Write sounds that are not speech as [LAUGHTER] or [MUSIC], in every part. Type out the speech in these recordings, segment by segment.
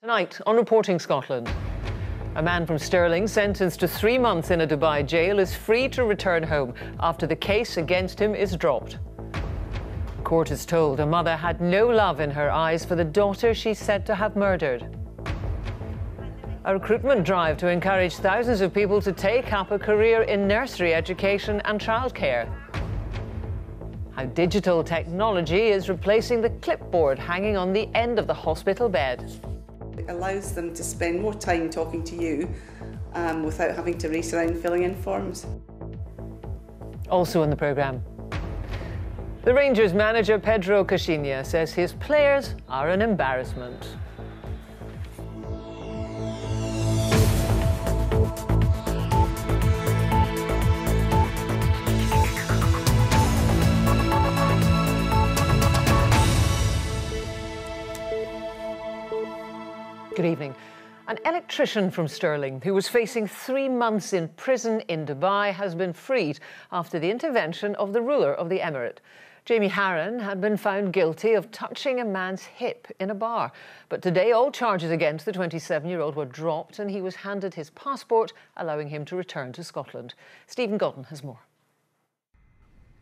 Tonight on Reporting Scotland. A man from Stirling sentenced to three months in a Dubai jail is free to return home after the case against him is dropped. Court is told a mother had no love in her eyes for the daughter she's said to have murdered. A recruitment drive to encourage thousands of people to take up a career in nursery education and childcare. How digital technology is replacing the clipboard hanging on the end of the hospital bed. It allows them to spend more time talking to you um, without having to race around filling in forms. Also in the programme. The Rangers manager Pedro Caixinha says his players are an embarrassment. Good evening. An electrician from Stirling who was facing three months in prison in Dubai has been freed after the intervention of the ruler of the emirate. Jamie Harron had been found guilty of touching a man's hip in a bar. But today, all charges against the 27 year old were dropped and he was handed his passport, allowing him to return to Scotland. Stephen Godden has more.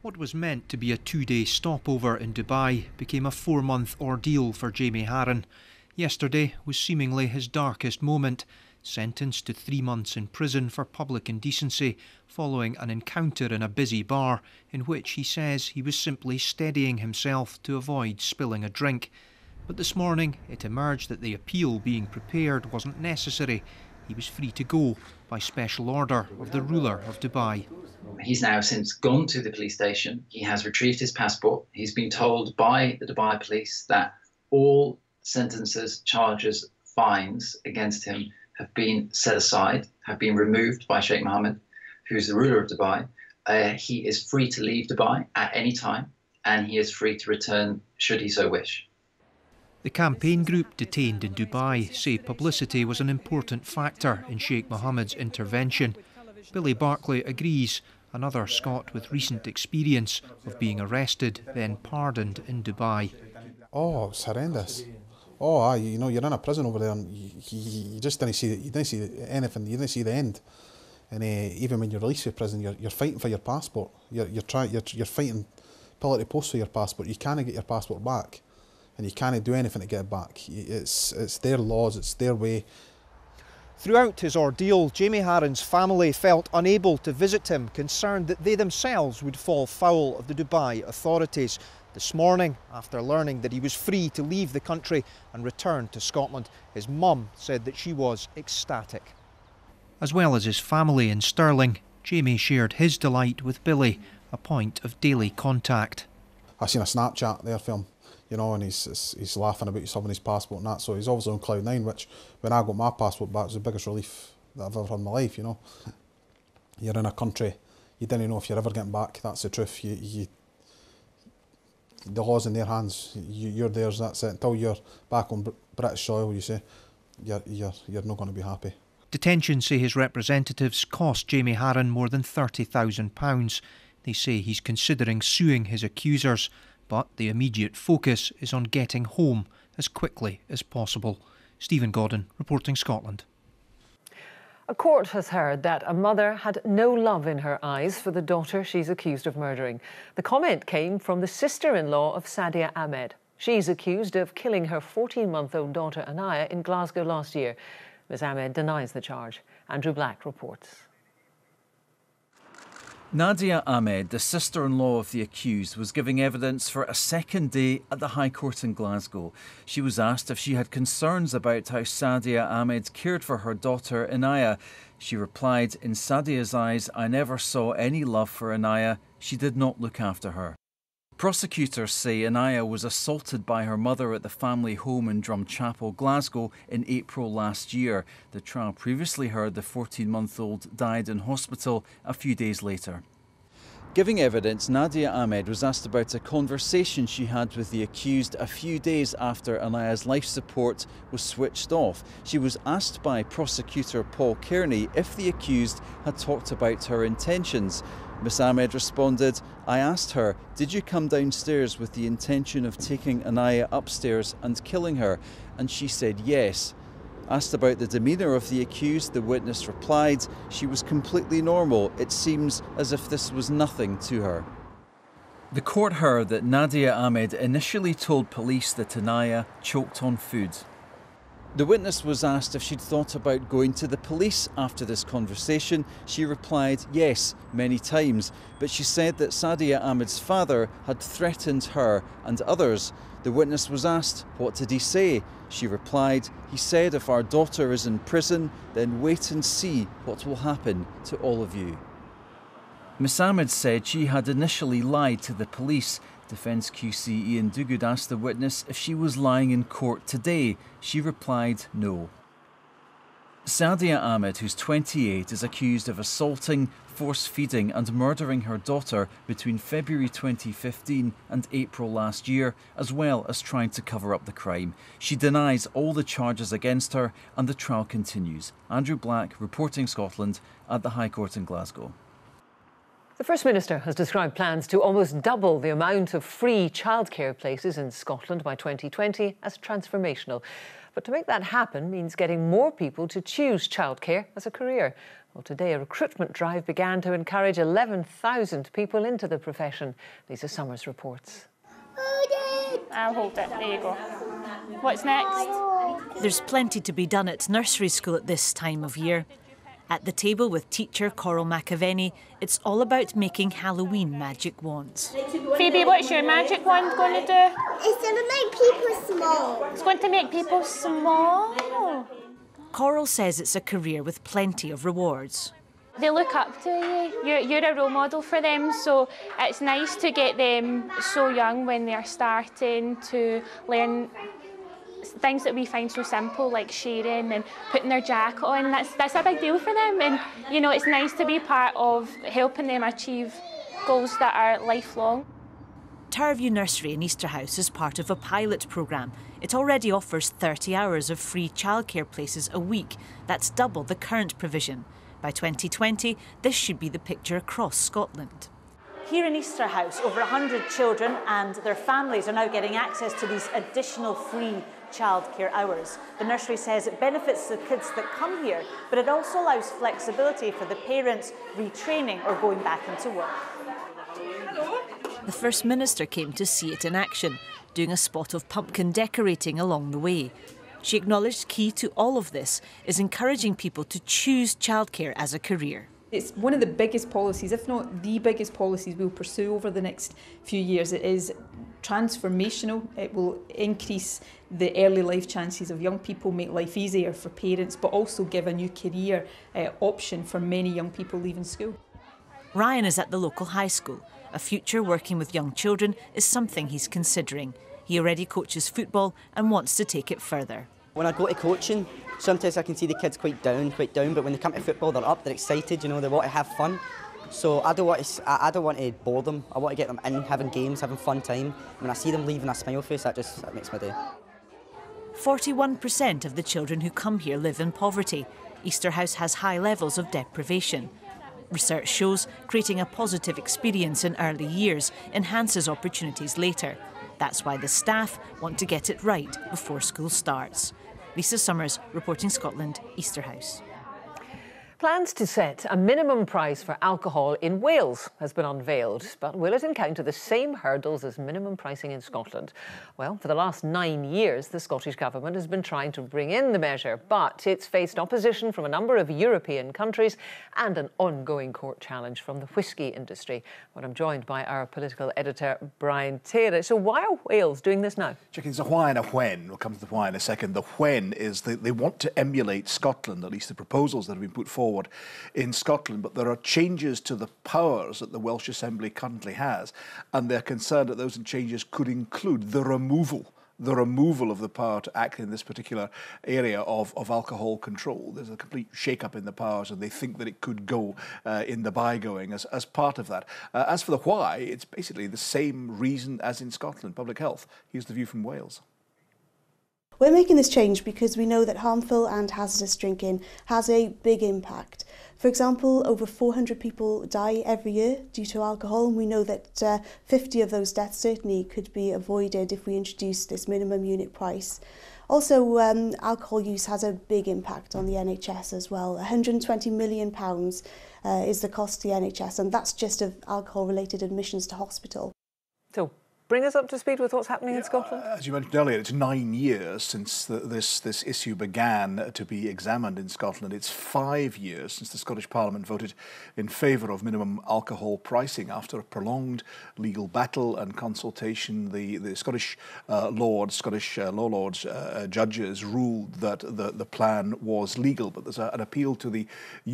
What was meant to be a two day stopover in Dubai became a four month ordeal for Jamie Harron. Yesterday was seemingly his darkest moment, sentenced to three months in prison for public indecency following an encounter in a busy bar in which he says he was simply steadying himself to avoid spilling a drink. But this morning it emerged that the appeal being prepared wasn't necessary. He was free to go by special order of the ruler of Dubai. He's now since gone to the police station. He has retrieved his passport. He's been told by the Dubai police that all sentences, charges, fines against him have been set aside, have been removed by Sheikh Mohammed, who's the ruler of Dubai. Uh, he is free to leave Dubai at any time, and he is free to return should he so wish. The campaign group detained in Dubai say publicity was an important factor in Sheikh Mohammed's intervention. Billy Barclay agrees, another Scot with recent experience of being arrested, then pardoned in Dubai. Oh, it's horrendous oh, aye, you know, you're in a prison over there, and you, you, you just didn't see, you didn't see anything, you didn't see the end. And uh, even when you're released from prison, you're, you're fighting for your passport. You're, you're trying, you're, you're fighting pillar to post for your passport. You can't get your passport back, and you can't do anything to get it back. It's, it's their laws, it's their way. Throughout his ordeal, Jamie Harron's family felt unable to visit him, concerned that they themselves would fall foul of the Dubai authorities. This morning, after learning that he was free to leave the country and return to Scotland, his mum said that she was ecstatic. As well as his family in Stirling, Jamie shared his delight with Billy, a point of daily contact. I seen a Snapchat there film, you know, and he's he's laughing about having his passport and that, so he's obviously on cloud nine, which when I got my passport back was the biggest relief that I've ever had in my life, you know. You're in a country, you didn't know if you're ever getting back, that's the truth. You, you the law's in their hands. You, are theirs. That's it. Until you're back on British soil, you say you're you're you're not going to be happy. Detention, say his representatives, cost Jamie Harron more than thirty thousand pounds. They say he's considering suing his accusers, but the immediate focus is on getting home as quickly as possible. Stephen Godden, reporting Scotland. A court has heard that a mother had no love in her eyes for the daughter she's accused of murdering. The comment came from the sister in law of Sadia Ahmed. She's accused of killing her 14 month old daughter Inaya in Glasgow last year. Ms. Ahmed denies the charge. Andrew Black reports. Nadia Ahmed, the sister in law of the accused, was giving evidence for a second day at the High Court in Glasgow. She was asked if she had concerns about how Sadia Ahmed cared for her daughter Inaya. She replied, In Sadia's eyes, I never saw any love for Inaya. She did not look after her. Prosecutors say Inaya was assaulted by her mother at the family home in Drumchapel, Glasgow, in April last year. The trial previously heard the 14 month old died in hospital a few days later. Giving evidence, Nadia Ahmed was asked about a conversation she had with the accused a few days after Inaya's life support was switched off. She was asked by prosecutor Paul Kearney if the accused had talked about her intentions. Miss Ahmed responded, I asked her, Did you come downstairs with the intention of taking Inaya upstairs and killing her? And she said yes. Asked about the demeanour of the accused, the witness replied she was completely normal. It seems as if this was nothing to her. The court heard that Nadia Ahmed initially told police that Inaya choked on food. The witness was asked if she'd thought about going to the police after this conversation. She replied yes, many times, but she said that Sadia Ahmed's father had threatened her and others. The witness was asked, What did he say? She replied, He said, If our daughter is in prison, then wait and see what will happen to all of you. Miss Ahmed said she had initially lied to the police Defence QC Ian Duguid asked the witness if she was lying in court today. She replied no. Sadia Ahmed, who's 28, is accused of assaulting, force feeding, and murdering her daughter between February 2015 and April last year, as well as trying to cover up the crime. She denies all the charges against her, and the trial continues. Andrew Black, reporting Scotland at the High Court in Glasgow. The First Minister has described plans to almost double the amount of free childcare places in Scotland by 2020 as transformational. But to make that happen means getting more people to choose childcare as a career. Well, today a recruitment drive began to encourage 11,000 people into the profession. Lisa Summers reports. I'll hold it. There you go. What's next? There's plenty to be done at nursery school at this time of year. At the table with teacher Coral McAvenny, it's all about making Halloween magic wands. Phoebe, what's your magic wand going to do? It's going to make people small. It's going to make people small. Coral says it's a career with plenty of rewards. They look up to you. You're, you're a role model for them, so it's nice to get them so young when they're starting to learn things that we find so simple, like sharing and putting their jacket on, that's, that's a big deal for them. And, you know, it's nice to be part of helping them achieve goals that are lifelong. Towerview Nursery in Easterhouse is part of a pilot programme. It already offers 30 hours of free childcare places a week. That's double the current provision. By 2020, this should be the picture across Scotland. Here in Easterhouse, over 100 children and their families are now getting access to these additional free childcare hours. The nursery says it benefits the kids that come here, but it also allows flexibility for the parents retraining or going back into work. The First Minister came to see it in action, doing a spot of pumpkin decorating along the way. She acknowledged key to all of this is encouraging people to choose childcare as a career. It's one of the biggest policies, if not the biggest policies we'll pursue over the next few years. It is transformational. It will increase the early life chances of young people, make life easier for parents, but also give a new career uh, option for many young people leaving school. Ryan is at the local high school. A future working with young children is something he's considering. He already coaches football and wants to take it further. When I go to coaching, sometimes I can see the kids quite down, quite down, but when they come to football, they're up, they're excited, you know, they want to have fun. So I don't want to, I don't want to bore them. I want to get them in, having games, having fun time. When I see them leaving a smile face, that just that makes my day. 41% of the children who come here live in poverty. Easterhouse has high levels of deprivation. Research shows creating a positive experience in early years enhances opportunities later. That's why the staff want to get it right before school starts. Lisa Summers, reporting Scotland, Easterhouse. Plans to set a minimum price for alcohol in Wales has been unveiled, but will it encounter the same hurdles as minimum pricing in Scotland? Well, for the last nine years, the Scottish Government has been trying to bring in the measure, but it's faced opposition from a number of European countries and an ongoing court challenge from the whisky industry. But I'm joined by our political editor, Brian Taylor. So why are Wales doing this now? There's a why and a when. We'll come to the why in a second. The when is that they want to emulate Scotland, at least the proposals that have been put forward forward in Scotland, but there are changes to the powers that the Welsh Assembly currently has, and they're concerned that those changes could include the removal the removal of the power to act in this particular area of, of alcohol control. There's a complete shake-up in the powers, and they think that it could go uh, in the bygoing as, as part of that. Uh, as for the why, it's basically the same reason as in Scotland, public health. Here's the view from Wales. We're making this change because we know that harmful and hazardous drinking has a big impact. For example, over 400 people die every year due to alcohol, and we know that uh, 50 of those deaths certainly could be avoided if we introduced this minimum unit price. Also, um, alcohol use has a big impact on the NHS as well. £120 million pounds, uh, is the cost to the NHS, and that's just of alcohol-related admissions to hospital. So, bring us up to speed with what's happening in Scotland? As you mentioned earlier, it's nine years since the, this, this issue began to be examined in Scotland. It's five years since the Scottish Parliament voted in favour of minimum alcohol pricing after a prolonged legal battle and consultation. The, the Scottish uh, Lords, Scottish uh, law lords, uh, uh judges ruled that the, the plan was legal, but there's a, an appeal to the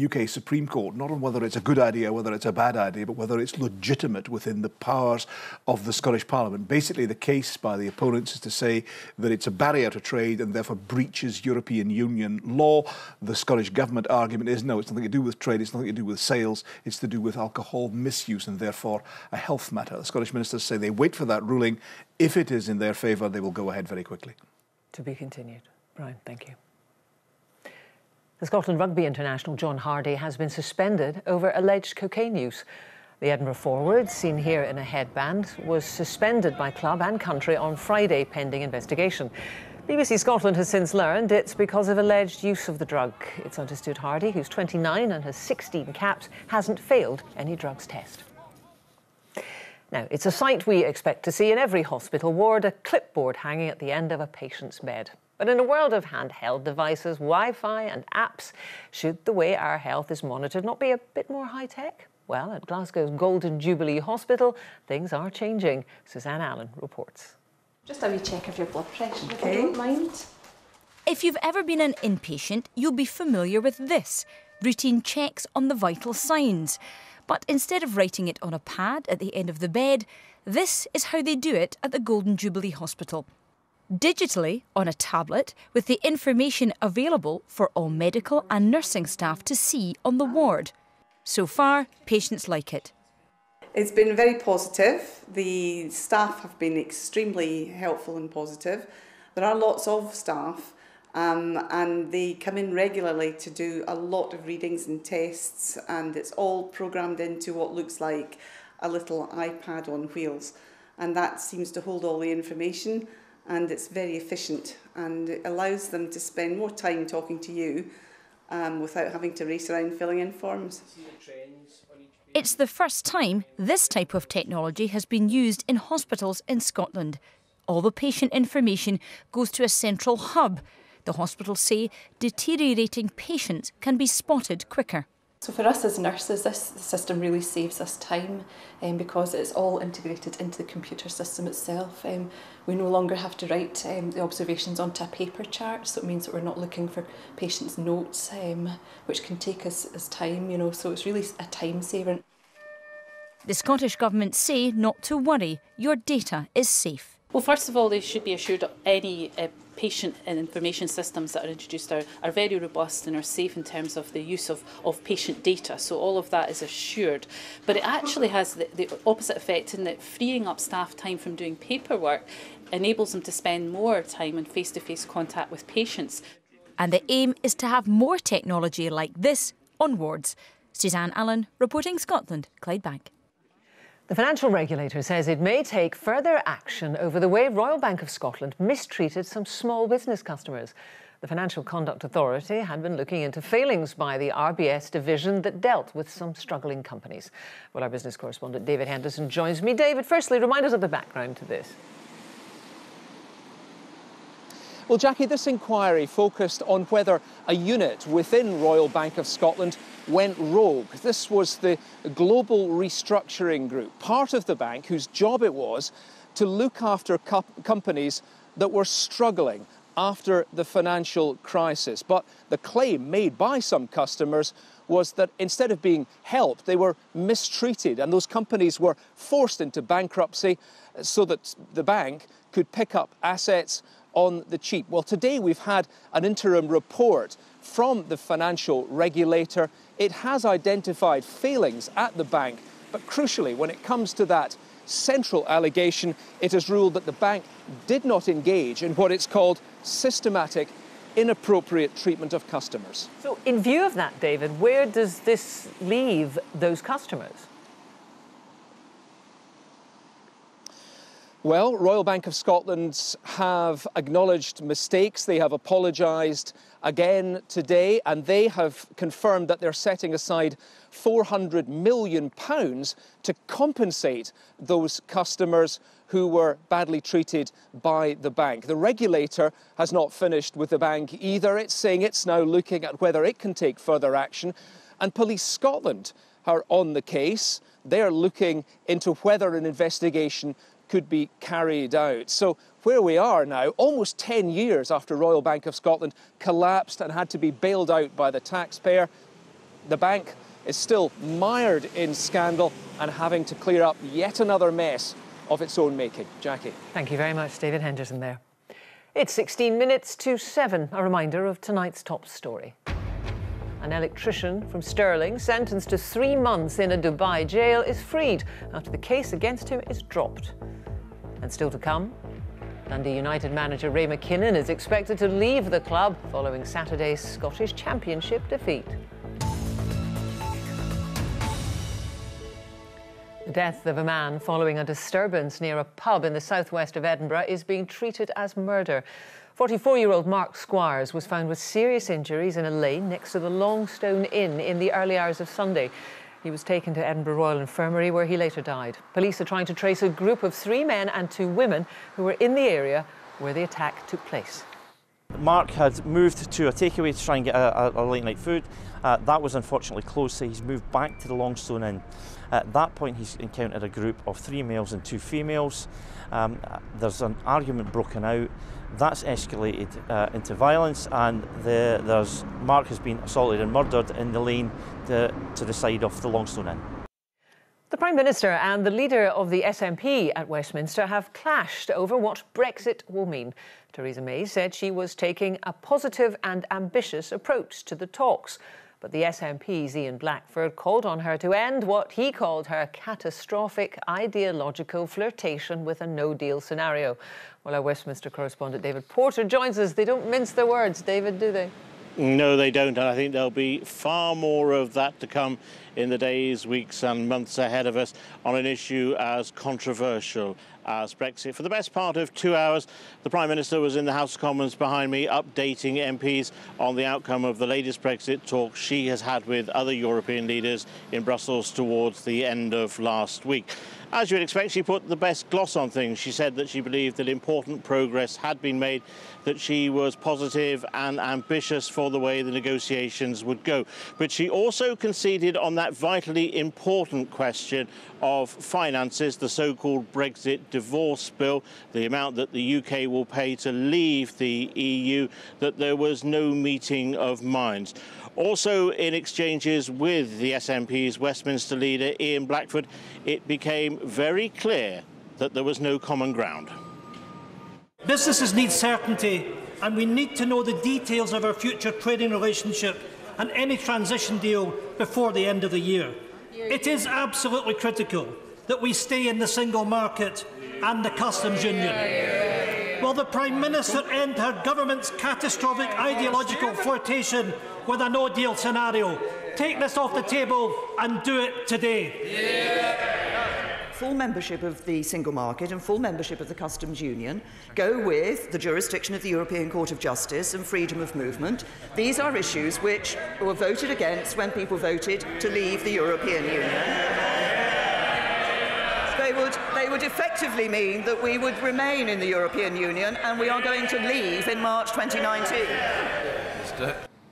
UK Supreme Court, not on whether it's a good idea, whether it's a bad idea, but whether it's legitimate within the powers of the Scottish Parliament Parliament. Basically, the case by the opponents is to say that it's a barrier to trade and therefore breaches European Union law. The Scottish Government argument is no, it's nothing to do with trade, it's nothing to do with sales, it's to do with alcohol misuse and therefore a health matter. The Scottish ministers say they wait for that ruling. If it is in their favour, they will go ahead very quickly. To be continued. Brian, thank you. The Scotland Rugby international John Hardy has been suspended over alleged cocaine use. The Edinburgh forward, seen here in a headband, was suspended by club and country on Friday pending investigation. BBC Scotland has since learned it's because of alleged use of the drug. It's understood Hardy, who's 29 and has 16 caps, hasn't failed any drugs test. Now, it's a sight we expect to see in every hospital ward, a clipboard hanging at the end of a patient's bed. But in a world of handheld devices, Wi Fi, and apps, should the way our health is monitored not be a bit more high tech? Well, at Glasgow's Golden Jubilee Hospital, things are changing. Suzanne Allen reports. Just a wee check of your blood pressure, okay. if you don't mind. If you've ever been an inpatient, you'll be familiar with this routine checks on the vital signs. But instead of writing it on a pad at the end of the bed, this is how they do it at the Golden Jubilee Hospital. Digitally on a tablet with the information available for all medical and nursing staff to see on the ward. So far, patients like it. It's been very positive. The staff have been extremely helpful and positive. There are lots of staff um, and they come in regularly to do a lot of readings and tests and it's all programmed into what looks like a little iPad on wheels and that seems to hold all the information and it's very efficient and it allows them to spend more time talking to you um, without having to race around filling in forms. It's the first time this type of technology has been used in hospitals in Scotland. All the patient information goes to a central hub. The hospitals say deteriorating patients can be spotted quicker. So for us as nurses, this system really saves us time um, because it's all integrated into the computer system itself. Um, we no longer have to write um, the observations onto a paper chart, so it means that we're not looking for patients' notes, um, which can take us as time, you know, so it's really a time saver. The Scottish Government say not to worry, your data is safe. Well, first of all, they should be assured any uh, patient and information systems that are introduced are, are very robust and are safe in terms of the use of, of patient data. So all of that is assured. But it actually has the, the opposite effect in that freeing up staff time from doing paperwork enables them to spend more time in face-to-face contact with patients. And the aim is to have more technology like this on wards. Suzanne Allen, reporting Scotland, Clydebank. The financial regulator says it may take further action over the way Royal Bank of Scotland mistreated some small business customers. The Financial Conduct Authority had been looking into failings by the RBS division that dealt with some struggling companies. Well, our business correspondent David Henderson joins me. David, firstly, remind us of the background to this. Well, Jackie, this inquiry focused on whether a unit within Royal Bank of Scotland went rogue. This was the Global Restructuring Group, part of the bank whose job it was to look after co companies that were struggling after the financial crisis. But the claim made by some customers was that instead of being helped, they were mistreated, and those companies were forced into bankruptcy so that the bank could pick up assets on the cheap. Well, today we've had an interim report from the financial regulator. It has identified failings at the bank, but crucially, when it comes to that central allegation, it has ruled that the bank did not engage in what it's called systematic inappropriate treatment of customers. So, in view of that, David, where does this leave those customers? Well, Royal Bank of Scotland have acknowledged mistakes. They have apologised again today, and they have confirmed that they're setting aside £400 million to compensate those customers who were badly treated by the bank. The regulator has not finished with the bank either. It's saying it's now looking at whether it can take further action. And Police Scotland are on the case. They're looking into whether an investigation could be carried out. So where we are now, almost 10 years after Royal Bank of Scotland collapsed and had to be bailed out by the taxpayer, the bank is still mired in scandal and having to clear up yet another mess of its own making. Jackie. Thank you very much, David Henderson there. It's 16 minutes to 7. A reminder of tonight's top story. An electrician from Stirling, sentenced to three months in a Dubai jail, is freed after the case against him is dropped. And still to come, Dundee United manager Ray McKinnon is expected to leave the club following Saturday's Scottish Championship defeat. The death of a man following a disturbance near a pub in the southwest of Edinburgh is being treated as murder. 44 year old Mark Squires was found with serious injuries in a lane next to the Longstone Inn in the early hours of Sunday. He was taken to Edinburgh Royal Infirmary where he later died. Police are trying to trace a group of three men and two women who were in the area where the attack took place. Mark had moved to a takeaway to try and get a, a, a late night food. Uh, that was unfortunately closed, so he's moved back to the Longstone Inn. At that point, he's encountered a group of three males and two females. Um, there's an argument broken out. That's escalated uh, into violence, and the, there's Mark has been assaulted and murdered in the lane to, to the side of the Longstone Inn. The Prime Minister and the leader of the SNP at Westminster have clashed over what Brexit will mean. Theresa May said she was taking a positive and ambitious approach to the talks. But the SNP's Ian Blackford called on her to end what he called her catastrophic ideological flirtation with a no deal scenario. Well, our Westminster correspondent David Porter joins us. They don't mince their words, David, do they? No, they don't, and I think there'll be far more of that to come in the days, weeks, and months ahead of us on an issue as controversial as Brexit. For the best part of two hours, the Prime Minister was in the House of Commons behind me, updating MPs on the outcome of the latest Brexit talk she has had with other European leaders in Brussels towards the end of last week. As you would expect, she put the best gloss on things. She said that she believed that important progress had been made, that she was positive and ambitious for the way the negotiations would go. But she also conceded on that vitally important question of finances, the so-called Brexit divorce bill, the amount that the UK will pay to leave the EU, that there was no meeting of minds. Also, in exchanges with the SNP's Westminster leader, Ian Blackford, it became very clear that there was no common ground. Businesses need certainty, and we need to know the details of our future trading relationship and any transition deal before the end of the year. It is absolutely critical that we stay in the single market and the customs union. Will the Prime Minister end her government's catastrophic ideological flirtation with a no deal scenario? Take this off the table and do it today. Full membership of the single market and full membership of the customs union go with the jurisdiction of the European Court of Justice and freedom of movement. These are issues which were voted against when people voted to leave the European Union would, would effectively mean that we would remain in the European Union and we are going to leave in March 2019.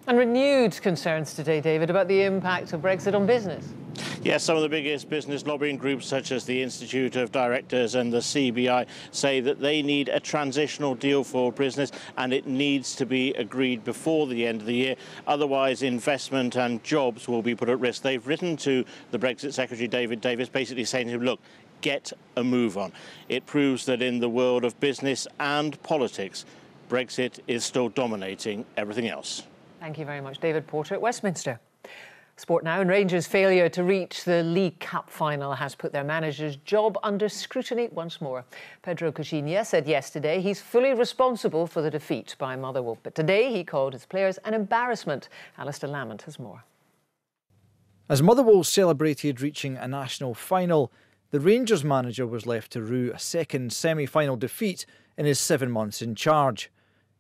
And renewed concerns today, David, about the impact of Brexit on business. Yes, some of the biggest business lobbying groups, such as the Institute of Directors and the CBI, say that they need a transitional deal for business and it needs to be agreed before the end of the year. Otherwise, investment and jobs will be put at risk. They've written to the Brexit Secretary, David Davis, basically saying to him, look, get a move on. It proves that in the world of business and politics, Brexit is still dominating everything else. Thank you very much, David Porter at Westminster. Sport now and Rangers' failure to reach the League Cup final has put their manager's job under scrutiny once more. Pedro Caixinha said yesterday he's fully responsible for the defeat by Motherwell, but today he called his players an embarrassment. Alistair Lamont has more. As Motherwell celebrated reaching a national final, the Rangers manager was left to rue a second semi final defeat in his seven months in charge.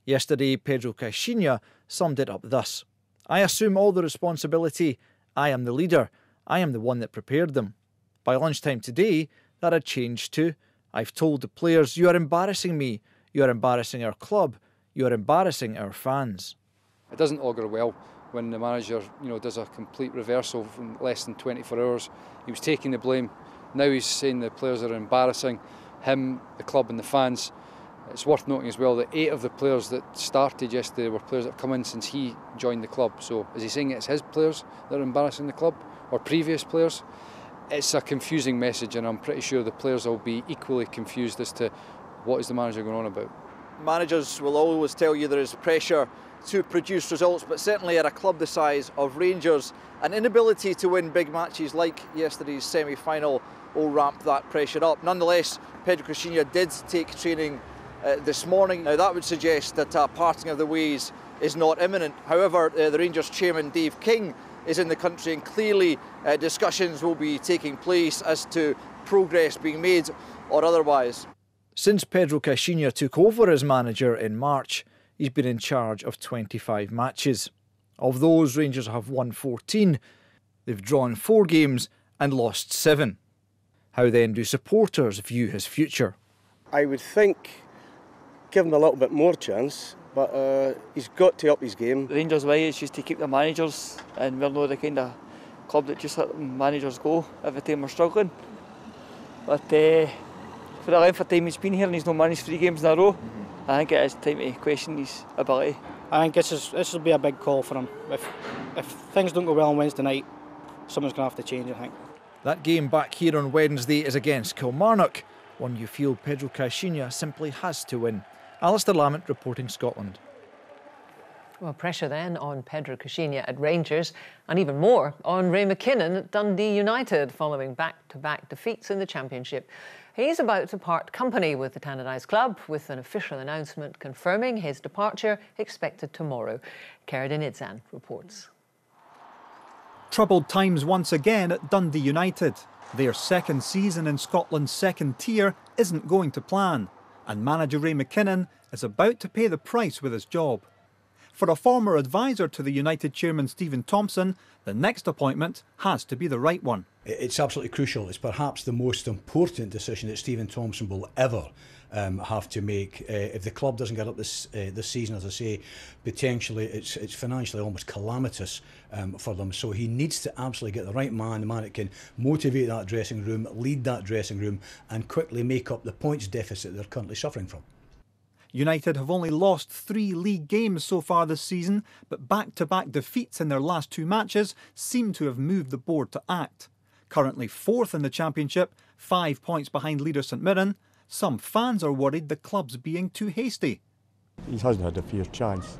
Yesterday, Pedro Caixinha summed it up thus I assume all the responsibility I am the leader. I am the one that prepared them. By lunchtime today, that had changed to I've told the players, you are embarrassing me. You are embarrassing our club. You are embarrassing our fans. It doesn't augur well when the manager, you know, does a complete reversal in less than 24 hours. He was taking the blame. Now he's saying the players are embarrassing him, the club, and the fans. It's worth noting as well that eight of the players that started yesterday were players that have come in since he joined the club. So is he saying it's his players that are embarrassing the club or previous players? It's a confusing message, and I'm pretty sure the players will be equally confused as to what is the manager going on about. Managers will always tell you there is pressure to produce results, but certainly at a club the size of Rangers, an inability to win big matches like yesterday's semi final will ramp that pressure up. Nonetheless, Pedro Caixinha did take training uh, this morning. Now, that would suggest that a parting of the ways is not imminent. However, uh, the Rangers chairman Dave King is in the country, and clearly uh, discussions will be taking place as to progress being made or otherwise. Since Pedro Caixinha took over as manager in March, he's been in charge of 25 matches. Of those, Rangers have won 14. They've drawn four games and lost seven. How then do supporters view his future? I would think give him a little bit more chance, but uh, he's got to up his game. Rangers' way is just to keep the managers, and we're not the kind of club that just let managers go every time we're struggling. But uh, for the length of time he's been here and he's not managed three games in a row, I think it is time to question his ability. I think this is this will be a big call for him. If if things don't go well on Wednesday night, someone's going to have to change. I think. That game back here on Wednesday is against Kilmarnock, one you feel Pedro Caixinha simply has to win. Alistair Lamont reporting Scotland. Well, pressure then on Pedro Caixinha at Rangers and even more on Ray McKinnon at Dundee United following back-to-back defeats in the Championship. He's about to part company with the Tannadice club with an official announcement confirming his departure expected tomorrow. Kheredine Idessane reports. Troubled times once again at Dundee United. Their second season in Scotland's second tier isn't going to plan and manager Ray McKinnon is about to pay the price with his job. For a former advisor to the United chairman Stephen Thompson, the next appointment has to be the right one. It's absolutely crucial. It's perhaps the most important decision that Stephen Thompson will ever um, have to make. Uh, if the club doesn't get up this uh, this season, as I say, potentially it's it's financially almost calamitous um, for them. So he needs to absolutely get the right man, the man that can motivate that dressing room, lead that dressing room, and quickly make up the points deficit they're currently suffering from. United have only lost three league games so far this season, but back to back defeats in their last two matches seem to have moved the board to act. Currently fourth in the Championship, five points behind leader St Mirren, some fans are worried the club's being too hasty. He hasn't had a fair chance.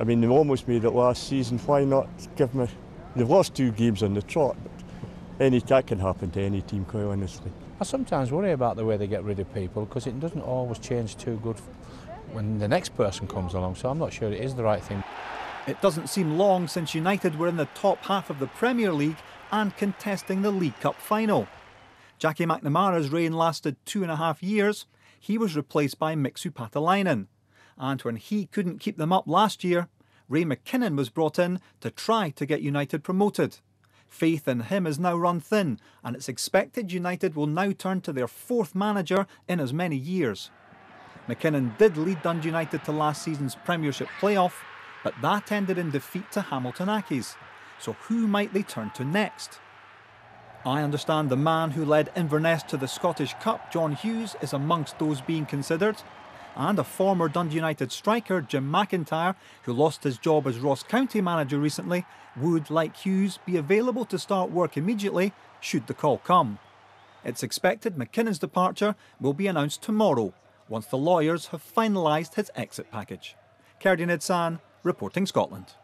I mean, they almost made it last season. Why not give me? They've lost two games on the trot. But any that can happen to any team, quite honestly. I sometimes worry about the way they get rid of people because it doesn't always change too good when the next person comes along. So I'm not sure it is the right thing. It doesn't seem long since United were in the top half of the Premier League and contesting the League Cup final. Jackie McNamara's reign lasted two and a half years. He was replaced by Mixu Paatelainen. And when he couldn't keep them up last year, Ray McKinnon was brought in to try to get United promoted. Faith in him is now run thin, and it's expected United will now turn to their fourth manager in as many years. McKinnon did lead Dundee United to last season's Premiership playoff, but that ended in defeat to Hamilton Accies. So who might they turn to next? I understand the man who led Inverness to the Scottish Cup, John Hughes, is amongst those being considered. And a former Dundee United striker, Jim McIntyre, who lost his job as Ross County manager recently, would, like Hughes, be available to start work immediately should the call come. It's expected McKinnon's departure will be announced tomorrow, once the lawyers have finalised his exit package. Kheredine Idessane, reporting Scotland.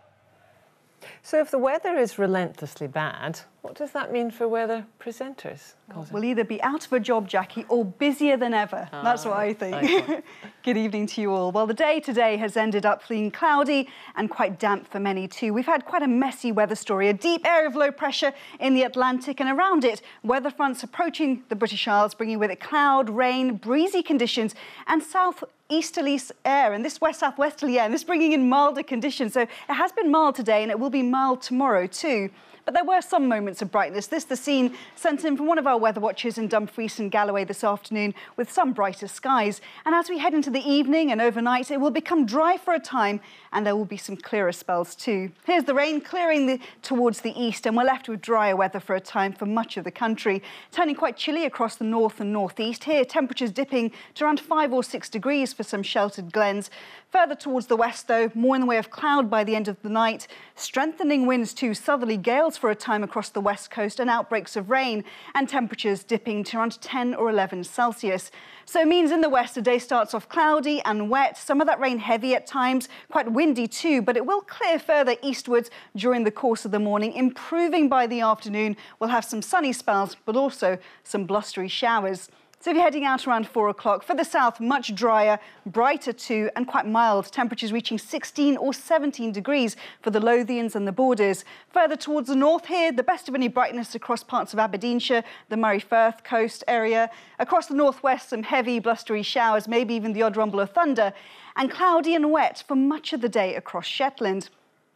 So, if the weather is relentlessly bad, what does that mean for weather presenters? We'll either be out of a job, Jackie, or busier than ever. Ah, That's what I think. [LAUGHS] Good evening to you all. Well, the day today has ended up feeling cloudy and quite damp for many too. We've had quite a messy weather story, a deep area of low pressure in the Atlantic, and around it, weather fronts approaching the British Isles, bringing with it cloud, rain, breezy conditions, and south easterly air and this west southwesterly air and this bringing in milder conditions so it has been mild today and it will be mild tomorrow too but there were some moments of brightness. This the scene sent in from one of our weather watchers in Dumfries and Galloway this afternoon with some brighter skies. And as we head into the evening and overnight, it will become dry for a time and there will be some clearer spells too. Here's the rain clearing the, towards the east and we're left with drier weather for a time for much of the country. Turning quite chilly across the north and northeast. Here, temperatures dipping to around five or six degrees for some sheltered glens. Further towards the west, though, more in the way of cloud by the end of the night. Strengthening winds to southerly gales for a time across the west coast and outbreaks of rain and temperatures dipping to around 10 or 11 Celsius. So it means in the west, the day starts off cloudy and wet. Some of that rain heavy at times, quite windy too, but it will clear further eastwards during the course of the morning, improving by the afternoon. We'll have some sunny spells, but also some blustery showers. So if you're heading out around four o'clock, for the south, much drier, brighter too, and quite mild. Temperatures reaching 16 or 17 degrees for the Lothians and the borders. Further towards the north here, the best of any brightness across parts of Aberdeenshire, the Moray Firth coast area. Across the northwest, some heavy blustery showers, maybe even the odd rumble of thunder. And cloudy and wet for much of the day across Shetland.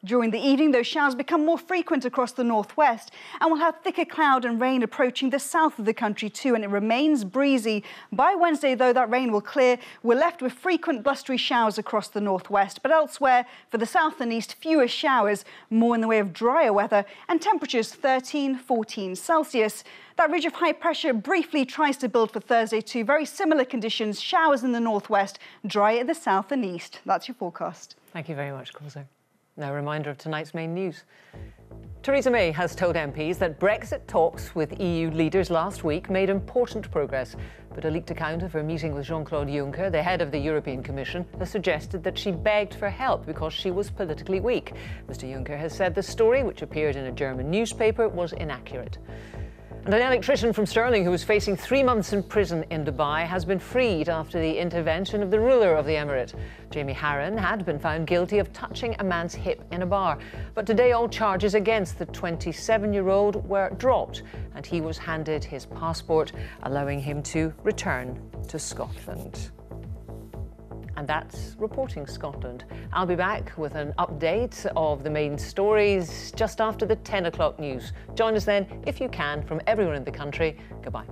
During the evening, those showers become more frequent across the northwest and we'll have thicker cloud and rain approaching the south of the country too, and it remains breezy. By Wednesday, though, that rain will clear. We're left with frequent blustery showers across the northwest, but elsewhere, for the south and east, fewer showers, more in the way of drier weather, and temperatures 13, 14 Celsius. That ridge of high pressure briefly tries to build for Thursday too. Very similar conditions, showers in the northwest, dry at the south and east. That's your forecast. Thank you very much, Kawser. Now, a reminder of tonight's main news. Theresa May has told MPs that Brexit talks with EU leaders last week made important progress. But a leaked account of her meeting with Jean Claude Juncker, the head of the European Commission, has suggested that she begged for help because she was politically weak. Mr. Juncker has said the story, which appeared in a German newspaper, was inaccurate. And an electrician from Stirling who was facing three months in prison in Dubai has been freed after the intervention of the ruler of the emirate. Jamie Harron had been found guilty of touching a man's hip in a bar. But today, all charges against the 27 year old were dropped and he was handed his passport, allowing him to return to Scotland. And that's Reporting Scotland. I'll be back with an update of the main stories just after the 10 o'clock news. Join us then, if you can, from everyone in the country. Goodbye.